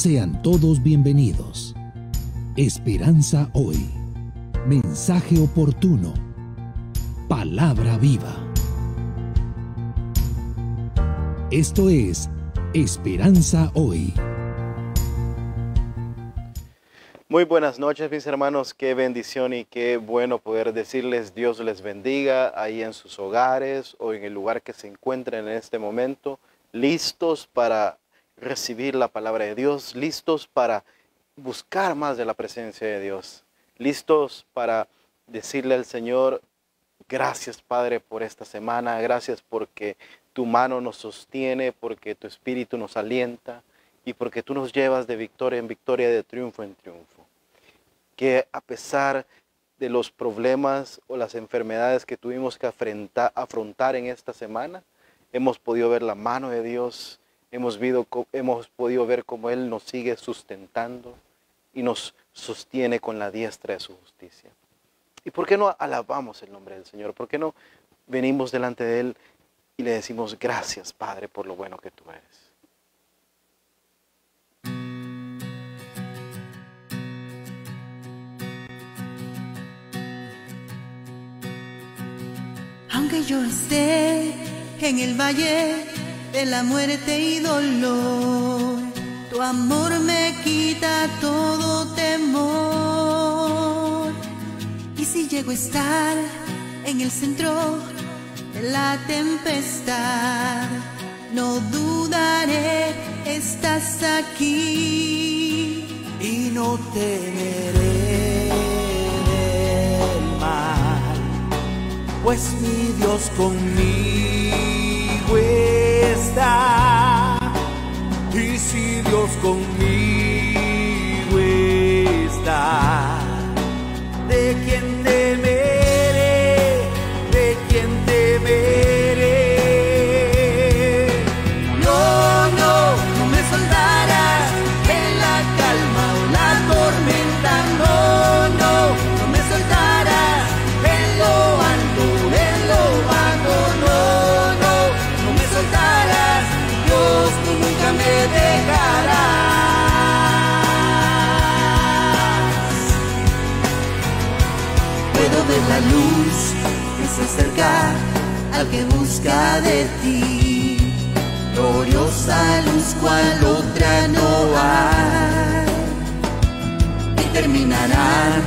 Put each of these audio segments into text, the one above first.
Sean todos bienvenidos. Esperanza hoy. Mensaje oportuno. Palabra viva. Esto es Esperanza hoy. Muy buenas noches mis hermanos, qué bendición y qué bueno poder decirles Dios les bendiga ahí en sus hogares o en el lugar que se encuentren en este momento, listos para recibir la palabra de Dios, listos para buscar más de la presencia de Dios, listos para decirle al Señor, gracias Padre por esta semana, gracias porque tu mano nos sostiene, porque tu espíritu nos alienta y porque tú nos llevas de victoria en victoria, de triunfo en triunfo. Que a pesar de los problemas o las enfermedades que tuvimos que afrontar, en esta semana, hemos podido ver la mano de Dios hemos, hemos podido ver cómo Él nos sigue sustentando y nos sostiene con la diestra de su justicia. ¿Y por qué no alabamos el nombre del Señor? ¿Por qué no venimos delante de Él y le decimos gracias, Padre, por lo bueno que tú eres? Aunque yo esté en el valle de la muerte y dolor. Tu amor me quita todo temor. Y si llego a estar en el centro de la tempestad, no dudaré, estás aquí. Y no temeré del mal, pues mi Dios conmigo es. Y si Dios conmigo está, ¿de quién que busca de ti. Gloriosa luz cual otra no hay. Y terminarán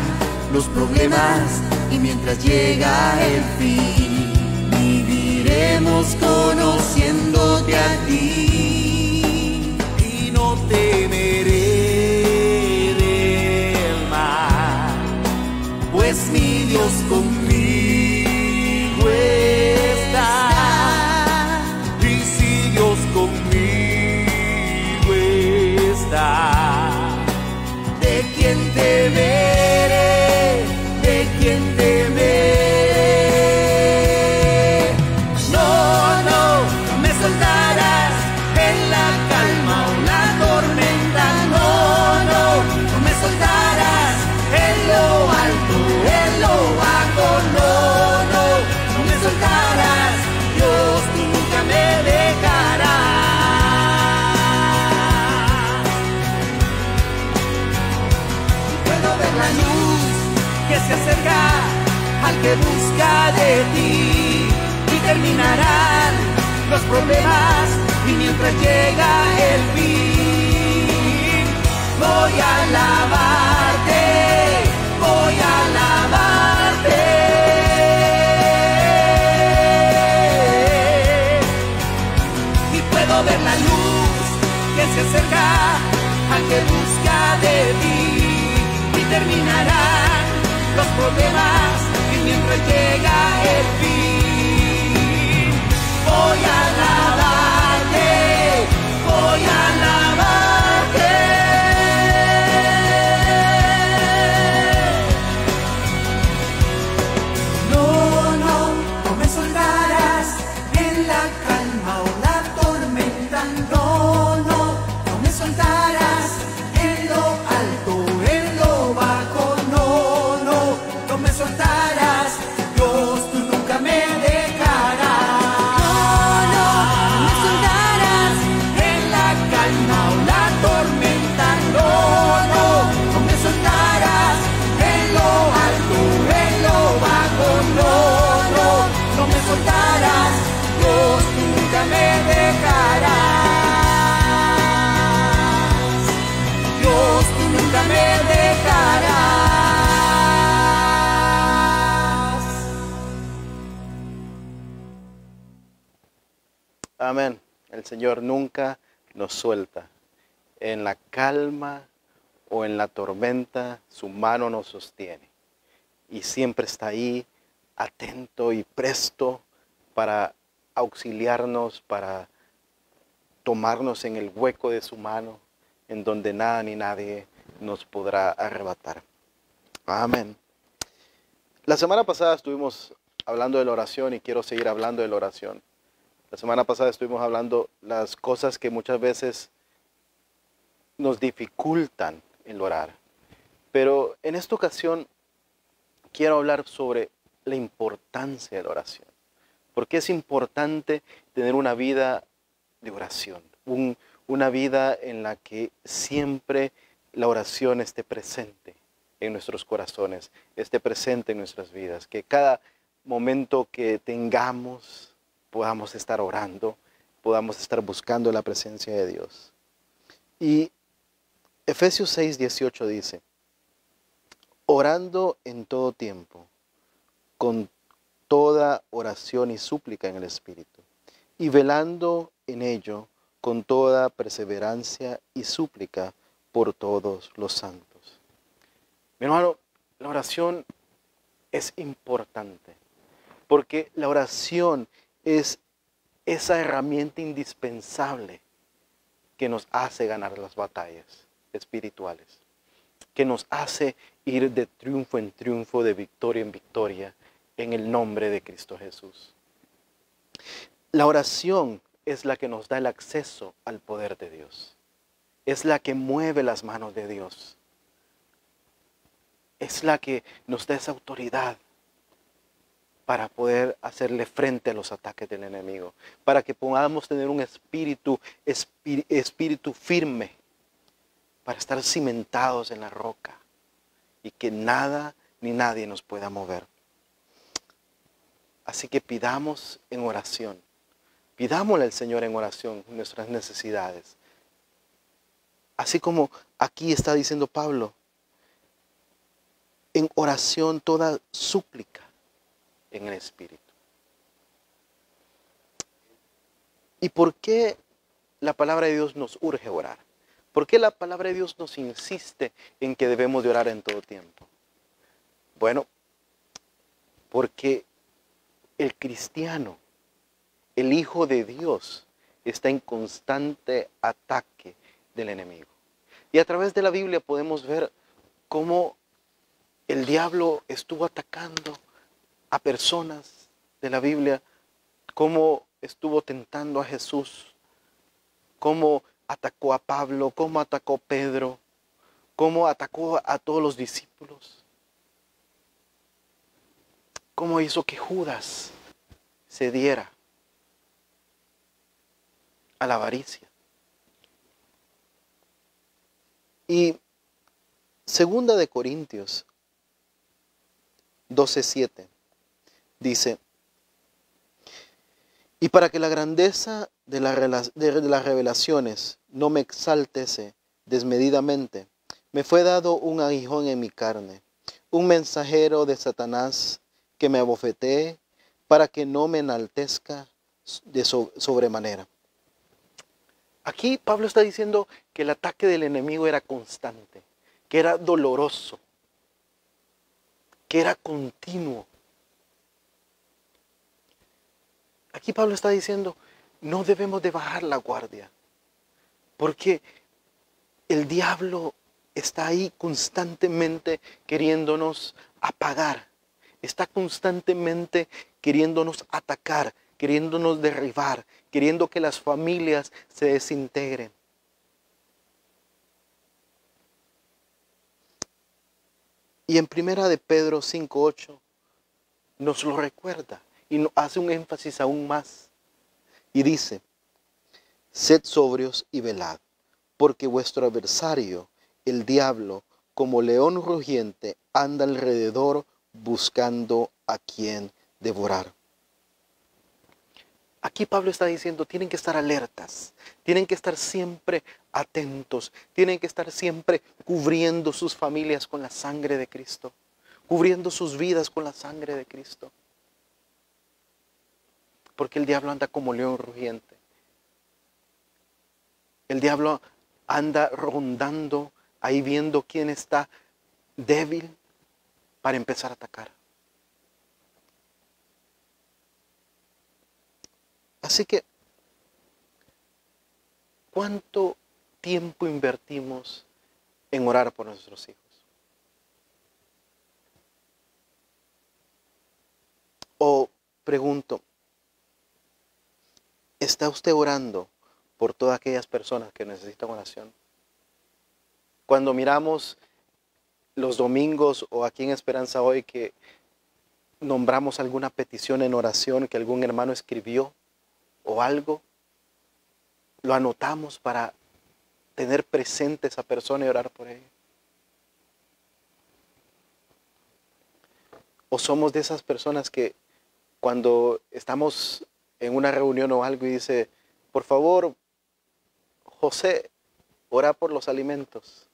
los problemas y mientras llega el fin, viviremos conociéndote a ti. Y no temeré del mal, pues mi Dios conmigo ¿de quién temeré? Y mientras llega el fin voy a alabarte, voy a alabarte y puedo ver la luz que se acerca al que busca de ti. Y terminarán los problemas y mientras llega el fin voy a alabarte, voy a. El Señor nunca nos suelta. En la calma o en la tormenta, su mano nos sostiene. Y siempre está ahí, atento y presto para auxiliarnos, para tomarnos en el hueco de su mano, en donde nada ni nadie nos podrá arrebatar. Amén. La semana pasada estuvimos hablando de la oración y quiero seguir hablando de la oración. La semana pasada estuvimos hablando las cosas que muchas veces nos dificultan el orar. Pero en esta ocasión quiero hablar sobre la importancia de la oración. Porque es importante tener una vida de oración, una vida en la que siempre la oración esté presente en nuestros corazones, esté presente en nuestras vidas, que cada momento que tengamos podamos estar orando, podamos estar buscando la presencia de Dios. Y Efesios 6, 18 dice, orando en todo tiempo, con toda oración y súplica en el Espíritu, y velando en ello con toda perseverancia y súplica por todos los santos. Mi hermano, la oración es importante, porque la oración es esa herramienta indispensable que nos hace ganar las batallas espirituales, que nos hace ir de triunfo en triunfo, de victoria en victoria, en el nombre de Cristo Jesús. La oración es la que nos da el acceso al poder de Dios. Es la que mueve las manos de Dios. Es la que nos da esa autoridad para poder hacerle frente a los ataques del enemigo, para que podamos tener un espíritu, espíritu firme para estar cimentados en la roca y que nada ni nadie nos pueda mover. Así que pidamos en oración, pidámosle al Señor en oración nuestras necesidades. Así como aquí está diciendo Pablo, en oración toda súplica en el Espíritu. ¿Y por qué la palabra de Dios nos urge orar? ¿Por qué la palabra de Dios nos insiste en que debemos de orar en todo tiempo? Bueno, porque el cristiano, el Hijo de Dios, está en constante ataque del enemigo. Y a través de la Biblia podemos ver cómo el diablo estuvo atacando a personas de la Biblia, cómo estuvo tentando a Jesús, cómo atacó a Pablo, cómo atacó a Pedro, cómo atacó a todos los discípulos, cómo hizo que Judas se diera a la avaricia. Y segunda de Corintios 12:7 dice, y para que la grandeza de, las revelaciones no me exaltese desmedidamente, me fue dado un aguijón en mi carne, un mensajero de Satanás que me abofetee para que no me enaltezca de sobremanera. Aquí Pablo está diciendo que el ataque del enemigo era constante, que era doloroso, que era continuo. Aquí Pablo está diciendo, no debemos de bajar la guardia, porque el diablo está ahí constantemente queriéndonos apagar, está constantemente queriéndonos atacar, queriéndonos derribar, queriendo que las familias se desintegren. Y en primera de Pedro 5.8 nos lo recuerda y hace un énfasis aún más. Y dice, sed sobrios y velad, porque vuestro adversario, el diablo, como león rugiente, anda alrededor buscando a quien devorar. Aquí Pablo está diciendo, tienen que estar alertas, tienen que estar siempre atentos, tienen que estar siempre cubriendo sus familias con la sangre de Cristo, cubriendo sus vidas con la sangre de Cristo porque el diablo anda como león rugiente El diablo anda rondando ahí viendo quién está débil para empezar a atacar. Así que, ¿cuánto tiempo invertimos en orar por nuestros hijos? O pregunto, ¿está usted orando por todas aquellas personas que necesitan oración? Cuando miramos los domingos o aquí en Esperanza hoy que nombramos alguna petición en oración que algún hermano escribió o algo, lo anotamos para tener presente esa persona y orar por ella. O somos de esas personas que cuando estamos en una reunión o algo y dice, por favor, José, ora por los alimentos.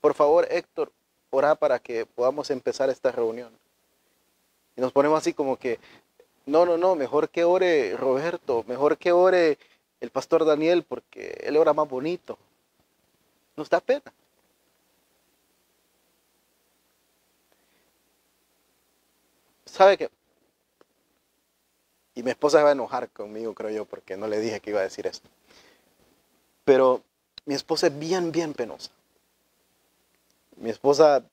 Por favor, Héctor, ora para que podamos empezar esta reunión. Y nos ponemos así como que, no, no, no, mejor que ore Roberto, mejor que ore el pastor Daniel, porque él ora más bonito. Nos da pena. ¿Sabe qué? Y mi esposa se va a enojar conmigo, creo yo, porque no le dije que iba a decir esto. Pero mi esposa es bien, bien penosa. Mi esposa,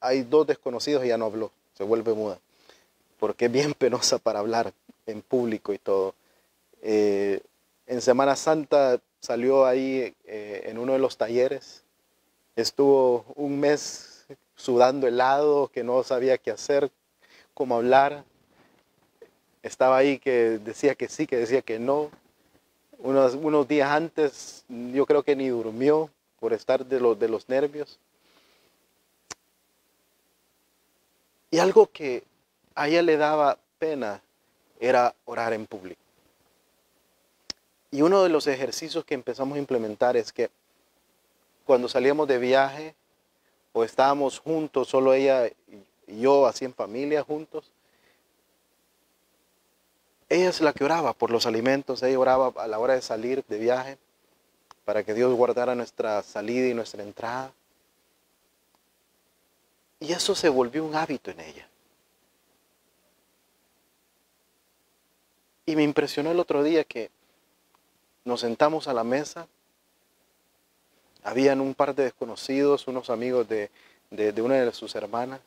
hay dos desconocidos y ya no habló, se vuelve muda, porque es bien penosa para hablar en público y todo. Eh, en Semana Santa salió ahí eh, en uno de los talleres, estuvo un mes sudando helado, que no sabía qué hacer, cómo hablar. Estaba ahí que decía que sí, que decía que no. Unos, unos días antes yo creo que ni durmió por estar de de los nervios. Y algo que a ella le daba pena era orar en público. Y uno de los ejercicios que empezamos a implementar es que cuando salíamos de viaje o estábamos juntos, solo ella y yo, así en familia juntos, ella es la que oraba por los alimentos, ella oraba a la hora de salir de viaje para que Dios guardara nuestra salida y nuestra entrada. Y eso se volvió un hábito en ella. Y me impresionó el otro día que nos sentamos a la mesa, habían un par de desconocidos, unos amigos de, una de sus hermanas,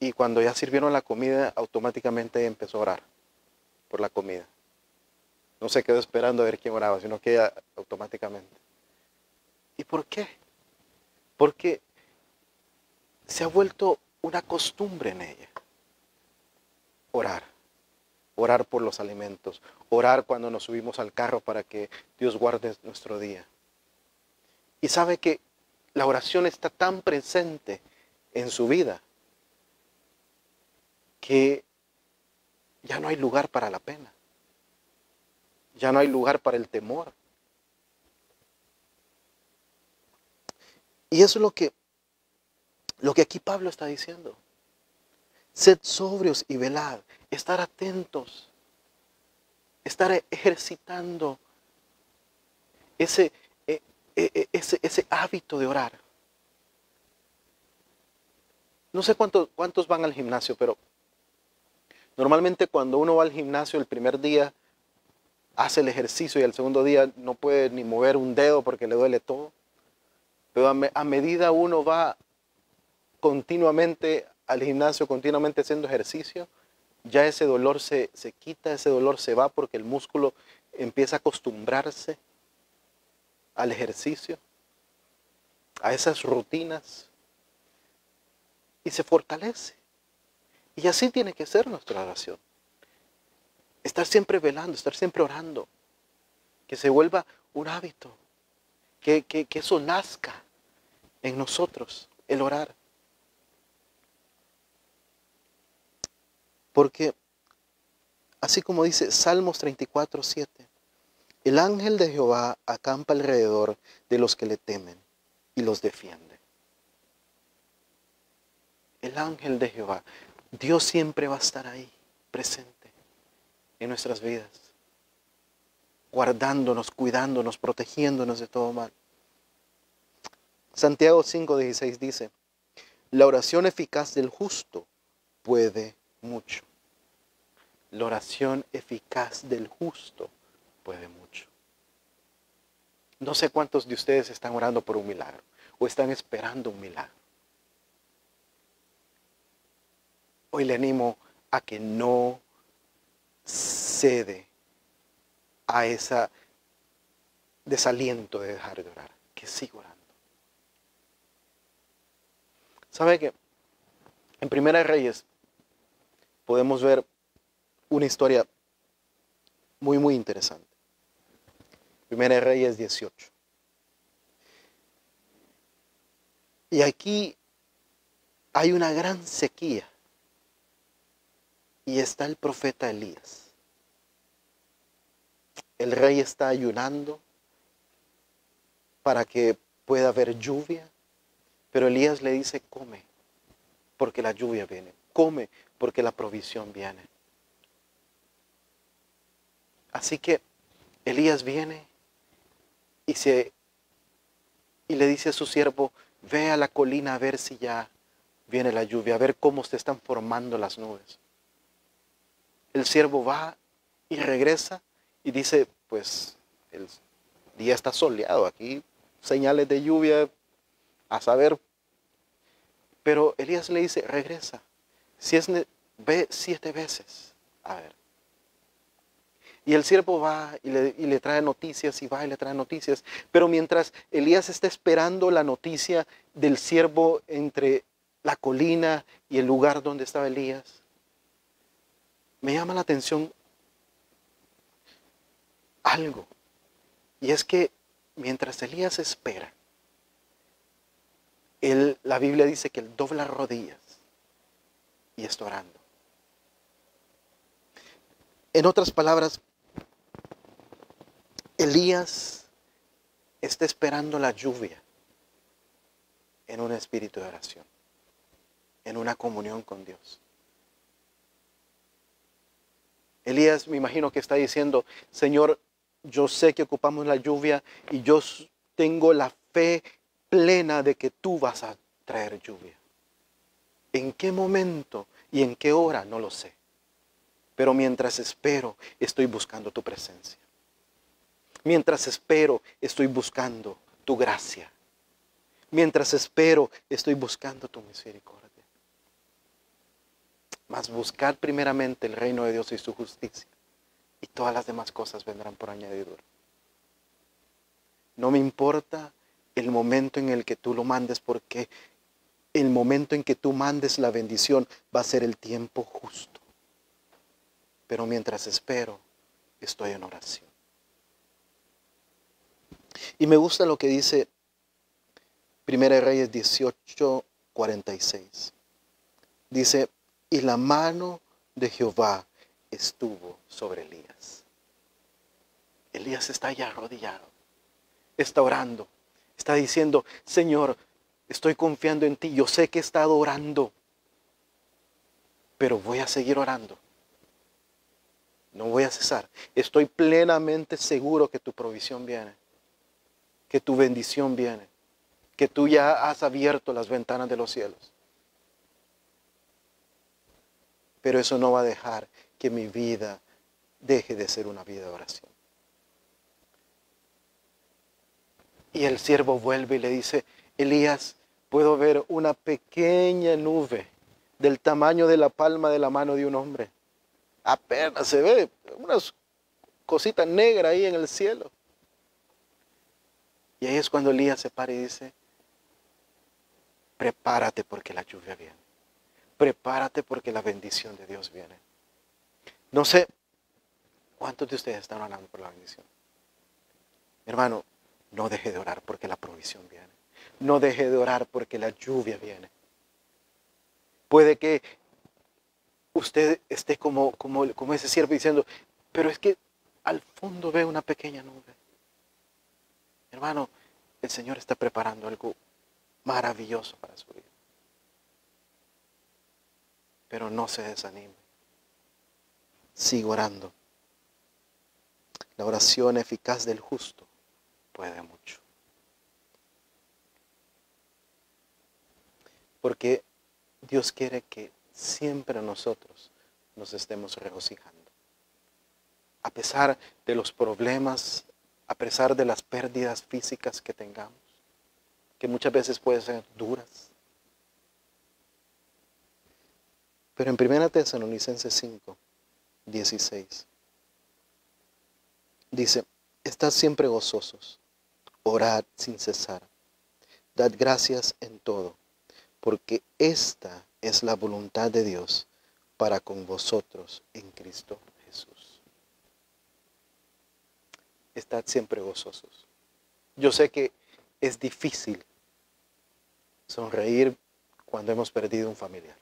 y cuando ya sirvieron la comida, automáticamente empezó a orar por la comida. No se quedó esperando a ver quién oraba, sino que ella automáticamente. ¿Y por qué? Porque se ha vuelto una costumbre en ella. Orar. Orar por los alimentos. Orar cuando nos subimos al carro para que Dios guarde nuestro día. Y sabe que la oración está tan presente en su vida que ya no hay lugar para la pena. Ya no hay lugar para el temor. Y eso es lo que, lo que aquí Pablo está diciendo. Sed sobrios y velad, estar atentos, estar ejercitando ese, e, e, e, ese, hábito de orar. No sé cuántos, cuántos van al gimnasio, pero normalmente cuando uno va al gimnasio el primer día hace el ejercicio y el segundo día no puede ni mover un dedo porque le duele todo. Pero a, medida uno va continuamente al gimnasio, continuamente haciendo ejercicio, ya ese dolor se, se quita, ese dolor se va porque el músculo empieza a acostumbrarse al ejercicio, a esas rutinas, y se fortalece. Y así tiene que ser nuestra oración. Estar siempre velando, estar siempre orando, que se vuelva un hábito que, eso nazca en nosotros, el orar. Porque, así como dice Salmos 34, 7, el ángel de Jehová acampa alrededor de los que le temen y los defiende. El ángel de Jehová. Dios siempre va a estar ahí, presente en nuestras vidas. guardándonos, cuidándonos, protegiéndonos de todo mal. Santiago 5:16 dice, la oración eficaz del justo puede mucho. La oración eficaz del justo puede mucho. No sé cuántos de ustedes están orando por un milagro o están esperando un milagro. Hoy le animo a que no cede a ese desaliento de dejar de orar, que siga orando. ¿Sabe que en Primera Reyes podemos ver una historia muy, muy interesante? Primera Reyes 18. Y aquí hay una gran sequía. Y está el profeta Elías. El rey está ayunando para que pueda haber lluvia. Pero Elías le dice, come, porque la lluvia viene. Come, porque la provisión viene. Así que Elías viene y, se, y le dice a su siervo, ve a la colina a ver si ya viene la lluvia, a ver cómo se están formando las nubes. El siervo va y regresa y dice, pues el día está soleado, aquí señales de lluvia, a saber. Pero Elías le dice, regresa. Si es, ve siete veces. A ver. Y el siervo va y le, trae noticias y va y le trae noticias. Pero mientras Elías está esperando la noticia del siervo entre la colina y el lugar donde estaba Elías, me llama la atención algo. Y es que mientras Elías espera, él, la Biblia dice que él dobla rodillas y está orando. En otras palabras, Elías está esperando la lluvia en un espíritu de oración, en una comunión con Dios. Elías me imagino que está diciendo, Señor, yo sé que ocupamos la lluvia y yo tengo la fe plena de que tú vas a traer lluvia. ¿En qué momento y en qué hora? No lo sé. Pero mientras espero, estoy buscando tu presencia. Mientras espero, estoy buscando tu gracia. Mientras espero, estoy buscando tu misericordia. Mas buscar primeramente el reino de Dios y su justicia. Y todas las demás cosas vendrán por añadidura. No me importa el momento en el que tú lo mandes porque el momento en que tú mandes la bendición va a ser el tiempo justo. Pero mientras espero, estoy en oración. Y me gusta lo que dice Primera Reyes 18, 46. Dice, y la mano de Jehová estuvo sobre Elías. Elías está ya arrodillado, está orando, está diciendo, Señor, estoy confiando en ti, yo sé que he estado orando, pero voy a seguir orando. No voy a cesar. Estoy plenamente seguro que tu provisión viene que tu bendición viene, que tú ya has abierto las ventanas de los cielos. Pero eso no va a dejar que mi vida deje de ser una vida de oración. Y el siervo vuelve y le dice, Elías, puedo ver una pequeña nube del tamaño de la palma de la mano de un hombre. Apenas se ve unas cositas negras ahí en el cielo. Y ahí es cuando Elías se para y dice, prepárate porque la lluvia viene. Prepárate porque la bendición de Dios viene. No sé cuántos de ustedes están orando por la bendición. hermano, no deje de orar porque la provisión viene. No deje de orar porque la lluvia viene. Puede que usted esté como, como, como ese siervo diciendo, pero es que al fondo ve una pequeña nube. Hermano, el Señor está preparando algo maravilloso para su vida. Pero no se desanime. Siga orando. La oración eficaz del justo puede mucho. Porque Dios quiere que siempre nosotros nos estemos regocijando. A pesar de los problemas, a pesar de las pérdidas físicas que tengamos, que muchas veces pueden ser duras. Pero en 1 Tesalonicenses 5, 16, dice, estad siempre gozosos, orad sin cesar, dad gracias en todo, porque esta es la voluntad de Dios para con vosotros en Cristo Jesús. Estad siempre gozosos. Yo sé que es difícil sonreír cuando hemos perdido un familiar.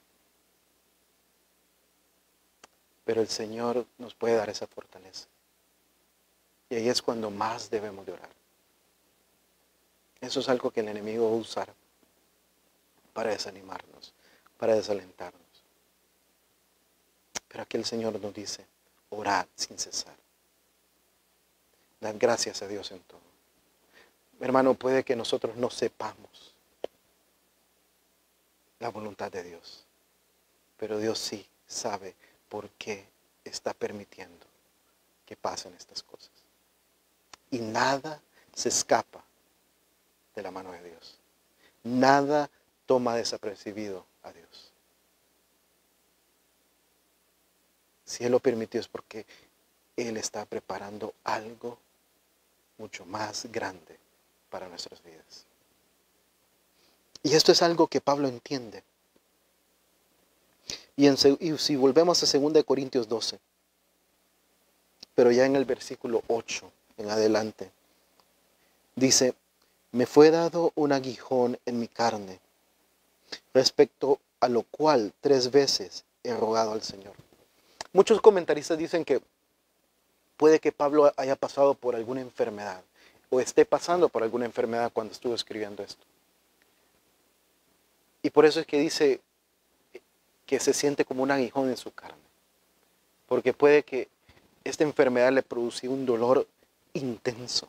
Pero el Señor nos puede dar esa fortaleza. Y ahí es cuando más debemos de orar. Eso es algo que el enemigo va a usar para desanimarnos, para desalentarnos. Pero aquí el Señor nos dice, orad sin cesar. Dad gracias a Dios en todo. Hermano, puede que nosotros no sepamos la voluntad de Dios, pero Dios sí sabe por qué está permitiendo que pasen estas cosas. Y nada se escapa de la mano de Dios. Nada toma desapercibido a Dios. Si Él lo permitió es porque Él está preparando algo mucho más grande para nuestras vidas. Y esto es algo que Pablo entiende. Y, si volvemos a 2 Corintios 12, pero ya en el versículo 8 en adelante, dice, me fue dado un aguijón en mi carne, respecto a lo cual tres veces he rogado al Señor. Muchos comentaristas dicen que puede que Pablo haya pasado por alguna enfermedad o esté pasando por alguna enfermedad cuando estuvo escribiendo esto. Y por eso es que dice que se siente como un aguijón en su carne. Porque puede que esta enfermedad le produzca un dolor intenso.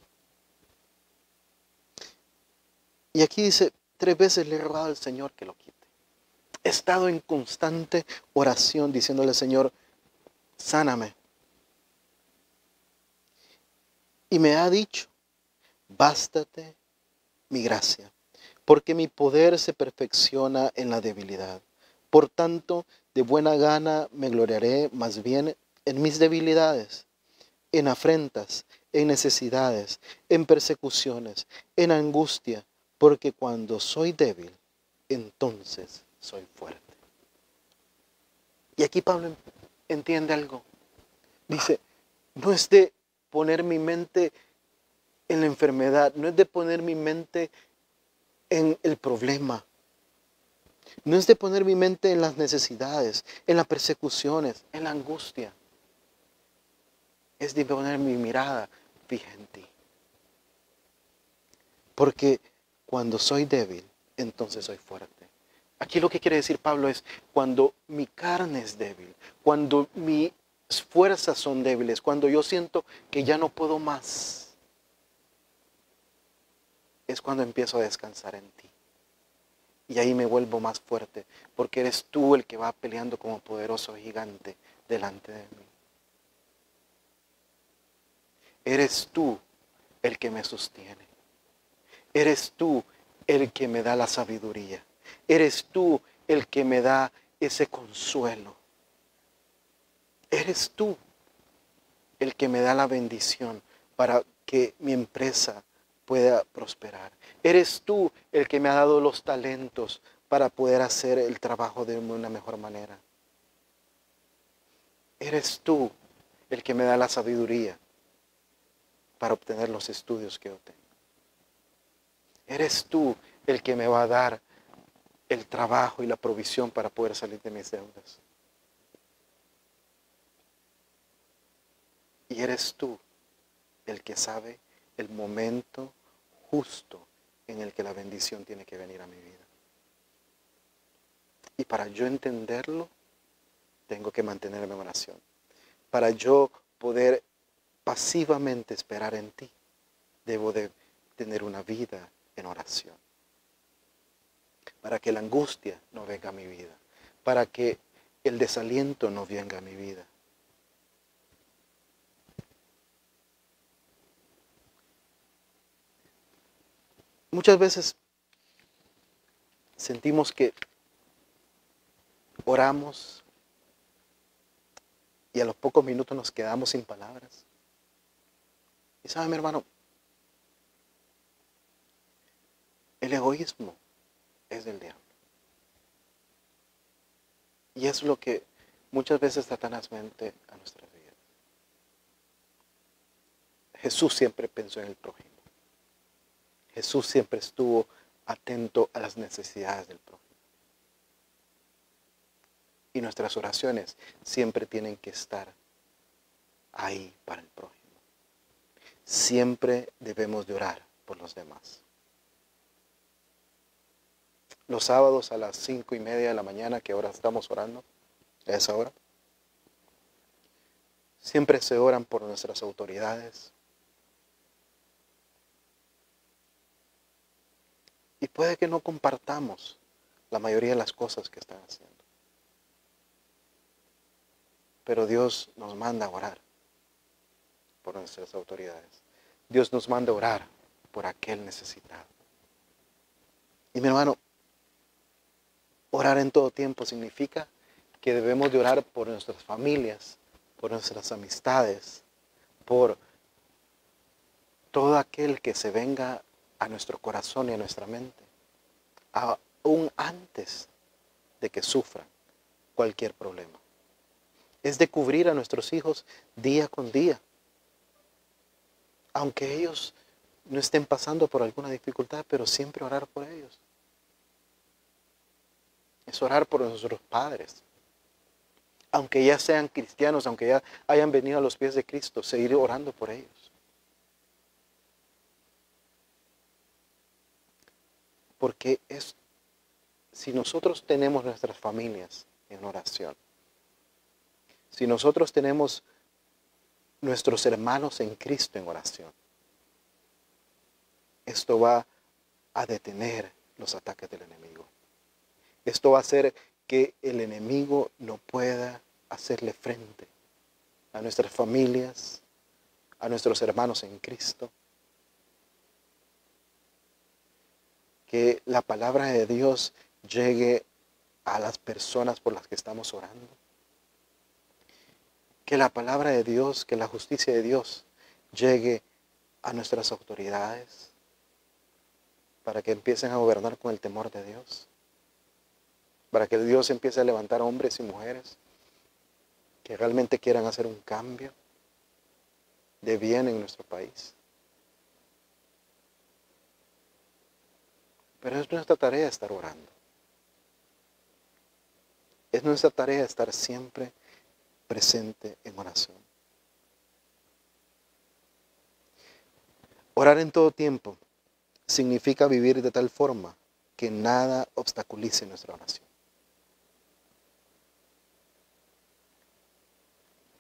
Y aquí dice, tres veces le he rogado al Señor que lo quite. He estado en constante oración diciéndole, Señor, sáname. Y me ha dicho, bástate mi gracia, porque mi poder se perfecciona en la debilidad. Por tanto, de buena gana me gloriaré más bien en mis debilidades, en afrentas, en necesidades, en persecuciones, en angustia, porque cuando soy débil, entonces soy fuerte. Y aquí Pablo entiende algo. Dice, no es de poner mi mente en la enfermedad, no es de poner mi mente en el problema, no es de poner mi mente en las necesidades, en las persecuciones, en la angustia. Es de poner mi mirada fija en ti. Porque cuando soy débil, entonces soy fuerte. Aquí lo que quiere decir Pablo es cuando mi carne es débil, cuando mis fuerzas son débiles, cuando yo siento que ya no puedo más, es cuando empiezo a descansar en ti. Y ahí me vuelvo más fuerte, porque eres tú el que va peleando como poderoso gigante delante de mí. Eres tú el que me sostiene. Eres tú el que me da la sabiduría. Eres tú el que me da ese consuelo. Eres tú el que me da la bendición para que mi empresa pueda prosperar. Eres tú el que me ha dado los talentos para poder hacer el trabajo de una mejor manera. Eres tú el que me da la sabiduría para obtener los estudios que yo tengo. Eres tú el que me va a dar el trabajo y la provisión para poder salir de mis deudas. Y eres tú el que sabe el momento justo en el que la bendición tiene que venir a mi vida. Y para yo entenderlo, tengo que mantenerme en oración. Para yo poder pasivamente esperar en ti. Debo de tener una vida en oración. Para que la angustia no venga a mi vida. Para que el desaliento no venga a mi vida. Muchas veces sentimos que oramos y a los pocos minutos nos quedamos sin palabras. Y sabe mi hermano, el egoísmo es del diablo. Y es lo que muchas veces está tenazmente a nuestras vidas. Jesús siempre pensó en el prójimo. Jesús siempre estuvo atento a las necesidades del prójimo. Y nuestras oraciones siempre tienen que estar ahí para el prójimo. Siempre debemos de orar por los demás. Los sábados a las cinco y media de la mañana, que ahora estamos orando, a esa hora, siempre se oran por nuestras autoridades. Y puede que no compartamos la mayoría de las cosas que están haciendo. Pero Dios nos manda a orar por nuestras autoridades. Dios nos manda a orar por aquel necesitado. Y mi hermano, orar en todo tiempo significa que debemos de orar por nuestras familias, por nuestras amistades, por todo aquel que se venga a nuestro corazón y a nuestra mente, aún antes de que sufran cualquier problema es de cubrir a nuestros hijos día con día. Aunque ellos no estén pasando por alguna dificultad, pero siempre orar por ellos. Es orar por nuestros padres. Aunque ya sean cristianos, aunque ya hayan venido a los pies de Cristo, seguir orando por ellos. Porque es, si nosotros tenemos nuestras familias en oración, si nosotros tenemos nuestros hermanos en Cristo en oración, esto va a detener los ataques del enemigo. Esto va a hacer que el enemigo no pueda hacerle frente a nuestras familias, a nuestros hermanos en Cristo. Que la palabra de Dios llegue a las personas por las que estamos orando que la palabra de Dios, que la justicia de Dios llegue a nuestras autoridades para que empiecen a gobernar con el temor de Dios, para que Dios empiece a levantar hombres y mujeres que realmente quieran hacer un cambio de bien en nuestro país. Pero es nuestra tarea estar orando. Es nuestra tarea estar siempre presente en oración. Orar en todo tiempo significa vivir de tal forma que nada obstaculice nuestra oración.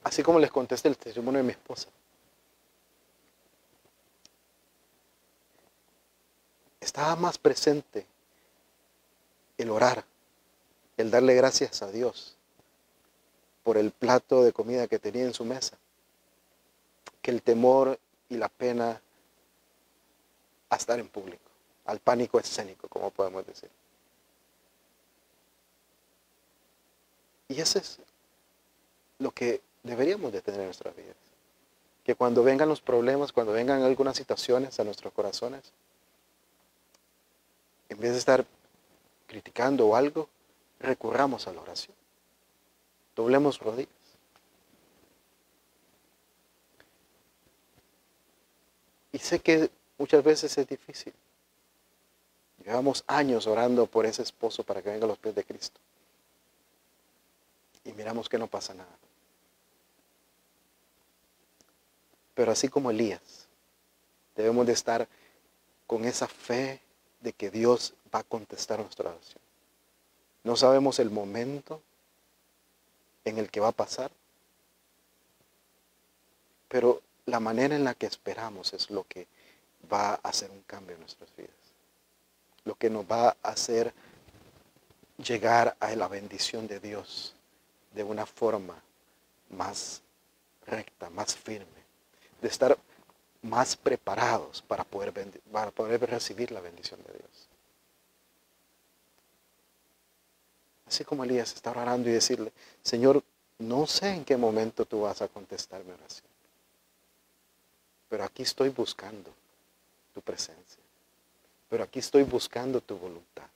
Así como les contesté el testimonio de mi esposa. Estaba más presente el orar, el darle gracias a Dios, por el plato de comida que tenía en su mesa, que el temor y la pena a estar en público, al pánico escénico, como podemos decir. Y eso es lo que deberíamos de tener en nuestras vidas. Que cuando vengan los problemas, cuando vengan algunas situaciones a nuestros corazones, en vez de estar criticando o algo, recurramos a la oración. Doblemos rodillas. Y sé que muchas veces es difícil. Llevamos años orando por ese esposo para que venga a los pies de Cristo. Y miramos que no pasa nada. Pero así como Elías, debemos de estar con esa fe de que Dios va a contestar nuestra oración. No sabemos el momento, en el que va a pasar. Pero la manera en la que esperamos es lo que va a hacer un cambio en nuestras vidas. Lo que nos va a hacer llegar a la bendición de Dios de una forma más recta, más firme, de estar más preparados para poder, para poder recibir la bendición de Dios. Así como Elías está orando y decirle, Señor, no sé en qué momento tú vas a contestar mi oración, pero aquí estoy buscando tu presencia, pero aquí estoy buscando tu voluntad.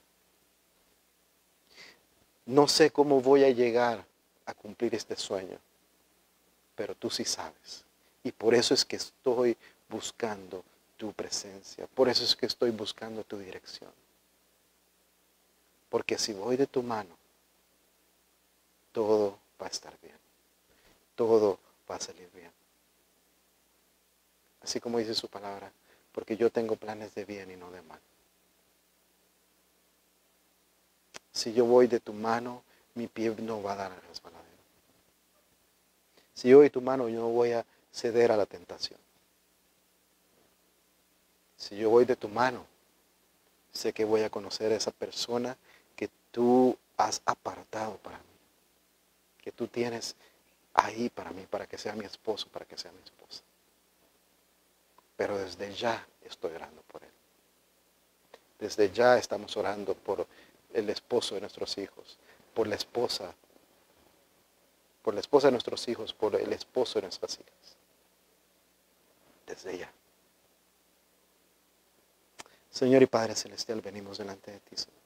No sé cómo voy a llegar a cumplir este sueño, pero tú sí sabes. Y por eso es que estoy buscando tu presencia, por eso es que estoy buscando tu dirección. Porque si voy de tu mano, todo va a estar bien. Todo va a salir bien. Así como dice su palabra, porque yo tengo planes de bien y no de mal. Si yo voy de tu mano, mi pie no va a dar a resbaladero. Si yo voy de tu mano, yo no voy a ceder a la tentación. Si yo voy de tu mano, sé que voy a conocer a esa persona que tú has apartado para mí. Que tú tienes ahí para mí, para que sea mi esposo, para que sea mi esposa. Pero desde ya estoy orando por él. Desde ya estamos orando por el esposo de nuestros hijos, por la esposa, por la esposa de nuestros hijos, por el esposo de nuestras hijas. Desde ya. Señor y Padre Celestial, venimos delante de ti, Señor.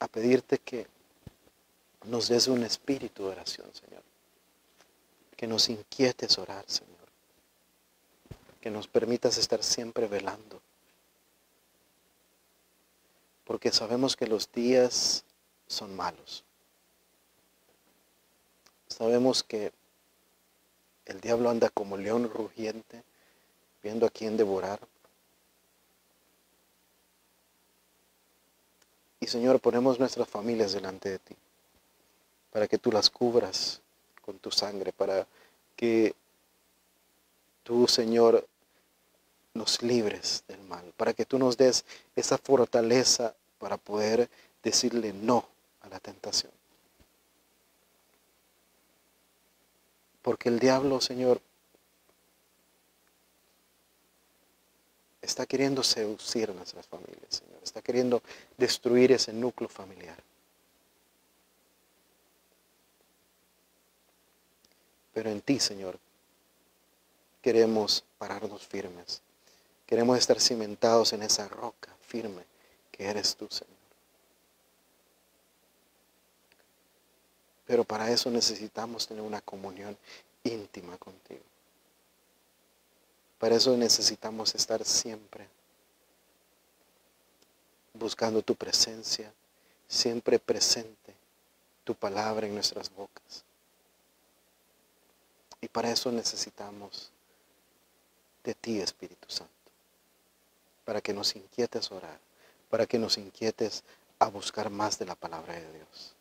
A pedirte que nos des un espíritu de oración, Señor. Que nos inquietes orar, Señor. Que nos permitas estar siempre velando porque sabemos que los días son malos. Sabemos que el diablo anda como león rugiente, viendo a quién devorar. Y Señor, ponemos nuestras familias delante de ti, para que tú las cubras con tu sangre, para que tú, Señor, nos libres del mal, para que tú nos des esa fortaleza para poder decirle no a la tentación. Porque el diablo, Señor, está queriendo seducir nuestras familias, Señor. Está queriendo destruir ese núcleo familiar. Pero en ti, Señor, queremos pararnos firmes. Queremos estar cimentados en esa roca firme que eres tú, Señor. Pero para eso necesitamos tener una comunión íntima contigo. Para eso necesitamos estar siempre buscando tu presencia, siempre presente tu palabra en nuestras bocas. Y para eso necesitamos de ti, Espíritu Santo, para que nos inquietes orar para que nos inquietes a buscar más de la palabra de Dios.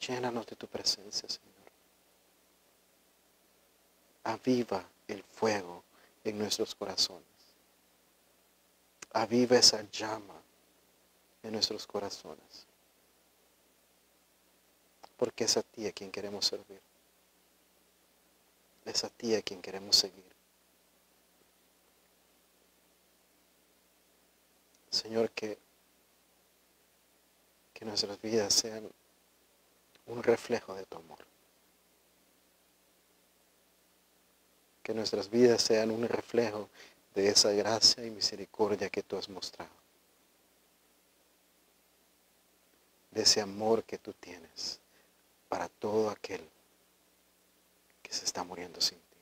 Llénanos de tu presencia, Señor. Aviva el fuego en nuestros corazones. Aviva esa llama en nuestros corazones. Porque es a ti a quien queremos servir. Es a ti a quien queremos seguir. Señor, que, que nuestras vidas sean un reflejo de tu amor. Que nuestras vidas sean un reflejo de esa gracia y misericordia que tú has mostrado. De ese amor que tú tienes para todo aquel que se está muriendo sin ti.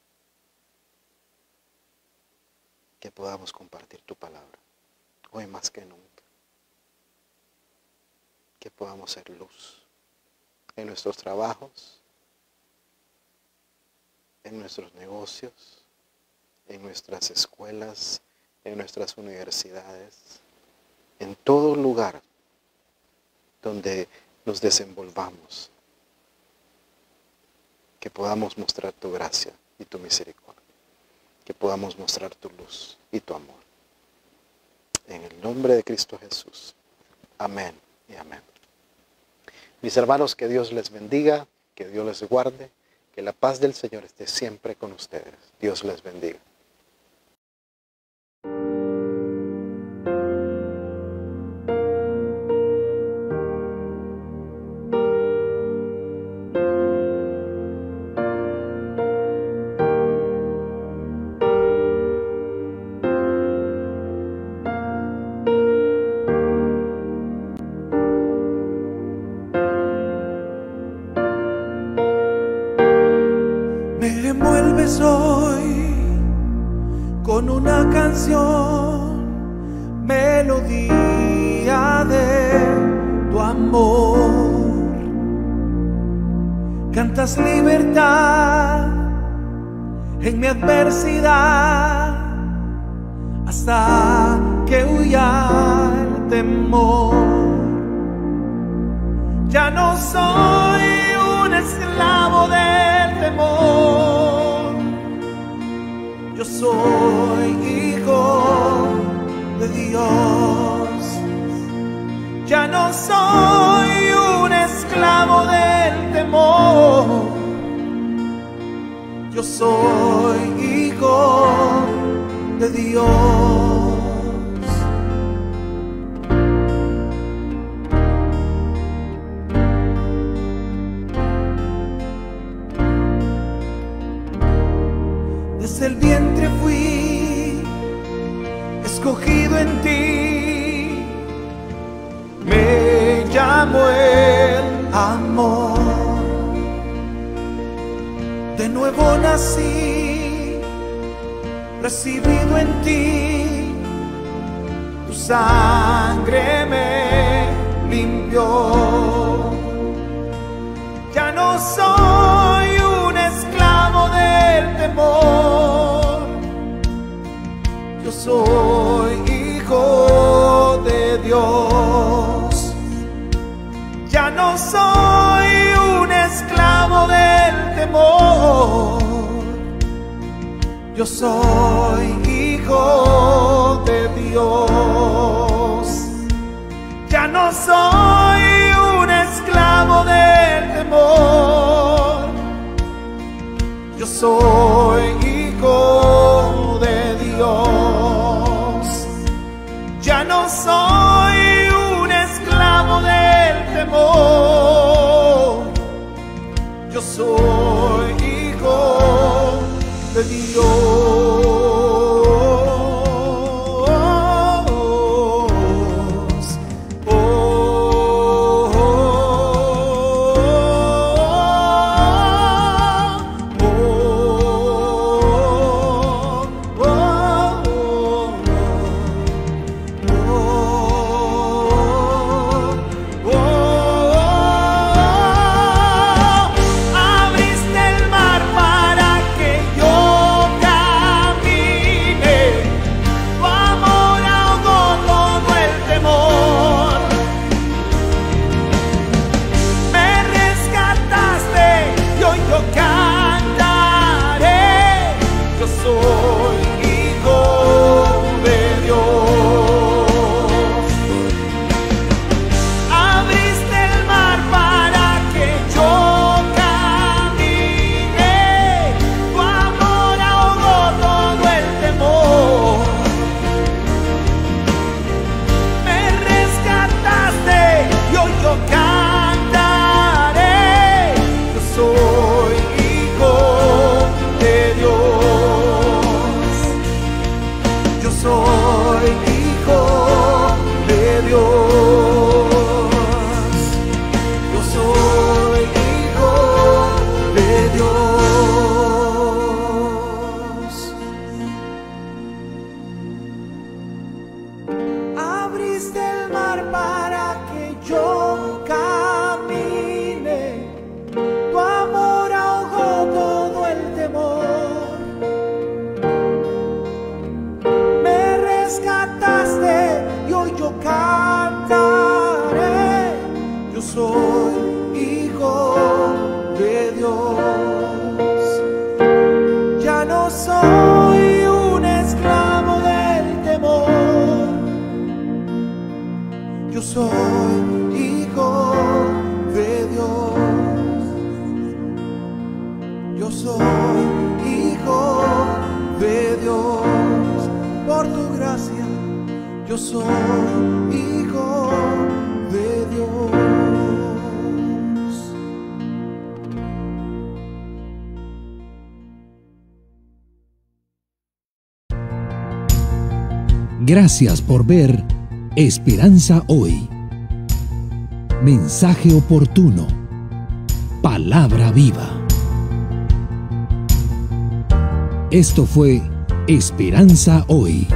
Que podamos compartir tu palabra hoy más que nunca. Que podamos ser luz en nuestros trabajos, en nuestros negocios, en nuestras escuelas, en nuestras universidades, en todo lugar donde nos desenvolvamos. que podamos mostrar tu gracia y tu misericordia, que podamos mostrar tu luz y tu amor. En el nombre de Cristo Jesús. Amén y amén. Mis hermanos, que Dios les bendiga, que Dios les guarde, que la paz del Señor esté siempre con ustedes. Dios les bendiga. El vientre fui escogido en ti. Me llamo el amor. De nuevo nací, recibido en ti. Tu sangre me limpió. Soy hijo de Dios. Ya no soy un esclavo del temor. Yo soy hijo de Dios. Ya no soy un esclavo del temor. Yo soy soy hijo de Dios. Gracias por ver Esperanza Hoy. Mensaje oportuno. Palabra viva. Esto fue Esperanza Hoy.